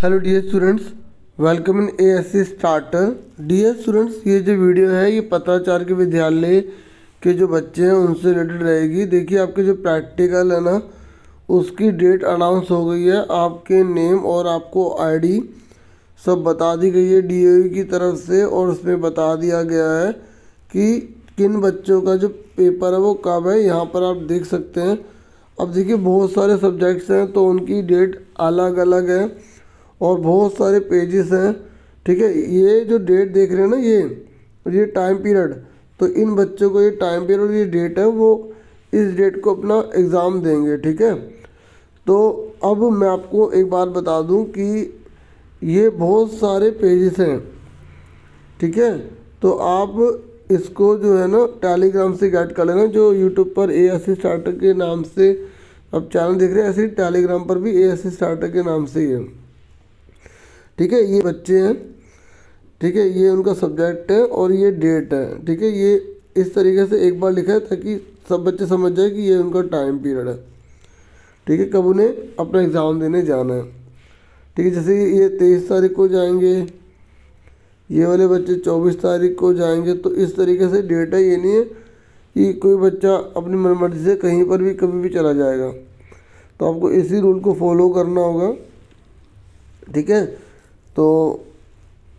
Hello dear students welcome in A S C starter dear students ये जो video है, ये पत्राचार के विद्यालय के जो बच्चे हैं, उनसे रिलेटेड रहेगी। देखिए, आपके जो प्रैक्टिकल है ना, उसकी डेट अनाउंस हो गई है। आपके नेम और आपको आईडी सब बता दी गई है डी की तरफ़ से और उसमें बता दिया गया है कि किन बच्चों का जो पेपर है, वो कब है। यहाँ पर आप देख सकते हैं। अब देखिए, बहुत सारे सब्जेक्ट्स हैं तो उनकी डेट अलग अलग है। और बहुत सारे पेजेस हैं, ठीक है? ये जो डेट देख रहे हैं ना, ये ये टाइम पीरियड तो इन बच्चों को ये टाइम पीरियड ये डेट है, वो इस डेट को अपना एग्ज़ाम देंगे, ठीक है? तो अब मैं आपको एक बात बता दूँ कि ये बहुत सारे पेजेस हैं, ठीक है? तो आप इसको जो है ना टेलीग्राम से गाइड कर लेना, जो यूट्यूब पर ए एस स्टार्टर के नाम से अब चैनल देख रहे हैं, ऐसे ही टेलीग्राम पर भी ए एस स्टार्टर के नाम से ही है। ठीक है, ये बच्चे हैं, ठीक है, ये उनका सब्जेक्ट है और ये डेट है, ठीक है, ये इस तरीके से एक बार लिखा है ताकि सब बच्चे समझ जाए कि ये उनका टाइम पीरियड है। ठीक है, कब उन्हें अपना एग्ज़ाम देने जाना है। ठीक है, जैसे ये तेईस तारीख को जाएँगे, ये वाले बच्चे चौबीस तारीख को जाएँगे तो इस तरीके से डेट है, ये नहीं है कि कोई बच्चा अपनी मनमर्जी से कहीं पर भी कभी भी चला जाएगा। तो आपको इसी रूल को फॉलो करना होगा। ठीक है तो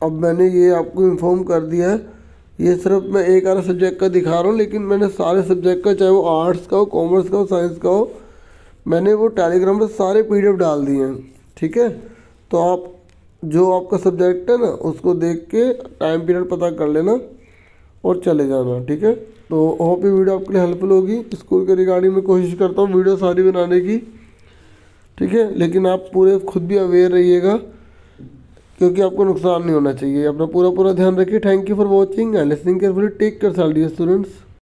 अब मैंने ये आपको इन्फॉर्म कर दिया है। ये सिर्फ़ मैं एक आधा सब्जेक्ट का दिखा रहा हूँ, लेकिन मैंने सारे सब्जेक्ट का, चाहे वो आर्ट्स का हो कॉमर्स का हो साइंस का हो, मैंने वो टेलीग्राम पर सारे पीडीएफ डाल दिए हैं, ठीक है? तो आप, जो आपका सब्जेक्ट है ना, उसको देख के टाइम पीरियड पता कर लेना और चले जाना, ठीक है? तो होप ये वीडियो आपके लिए हेल्पफुल होगी। स्कूल के रिगार्डिंग में कोशिश करता हूँ वीडियो सारी बनाने की, ठीक है? लेकिन आप पूरे, खुद भी अवेयर रहिएगा। क्योंकि आपको नुकसान नहीं होना चाहिए। अपना पूरा पूरा ध्यान रखिए। Thank you for watching and listening carefully take कर साल डियर स्टूडेंट्स